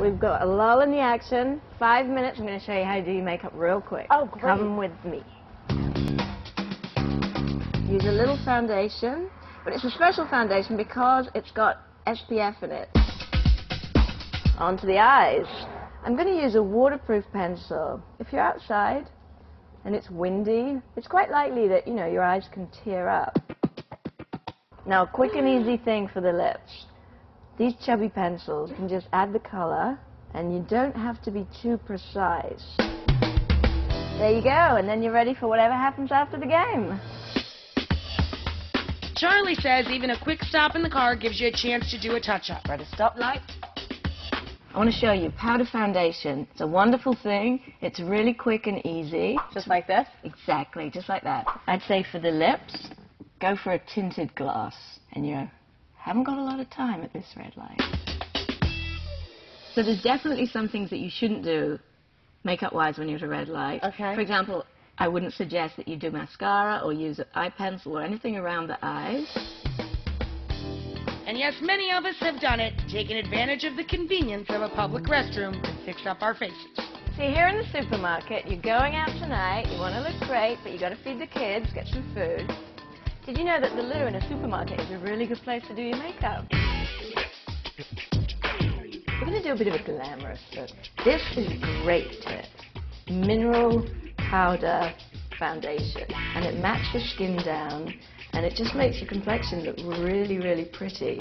we've got a lull in the action. Five minutes. I'm going to show you how to do your makeup real quick. Oh, great. Come with me. Use a little foundation, but it's a special foundation because it's got SPF in it. Onto the eyes. I'm going to use a waterproof pencil. If you're outside and it's windy, it's quite likely that, you know, your eyes can tear up. Now, a quick and easy thing for the lips. These chubby pencils can just add the color, and you don't have to be too precise. There you go, and then you're ready for whatever happens after the game. Charlie says even a quick stop in the car gives you a chance to do a touch-up. Red a stoplight. I want to show you powder foundation. It's a wonderful thing. It's really quick and easy. Just like this? Exactly, just like that. I'd say for the lips, go for a tinted glass, and you haven't got a lot of time at this red light. So there's definitely some things that you shouldn't do makeup-wise when you're at a red light. Okay. For example, I wouldn't suggest that you do mascara or use an eye pencil or anything around the eyes. And yes, many of us have done it, taking advantage of the convenience of a public restroom to fix up our faces. See, here in the supermarket, you're going out tonight, you want to look great, but you got to feed the kids, get some food. Did you know that the loo in a supermarket is a really good place to do your makeup? We're going to do a bit of a glamorous look. This is great tip. Mineral powder foundation. And it mats the skin down, and it just makes your complexion look really, really pretty.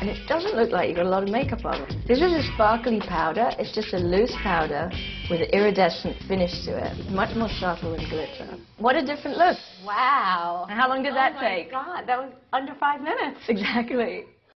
And it doesn't look like you've got a lot of makeup on. This is a sparkly powder. It's just a loose powder with an iridescent finish to it. Much more subtle than glitter. What a different look. Wow. And how long did that take? oh my take? God, that was under five minutes. Exactly.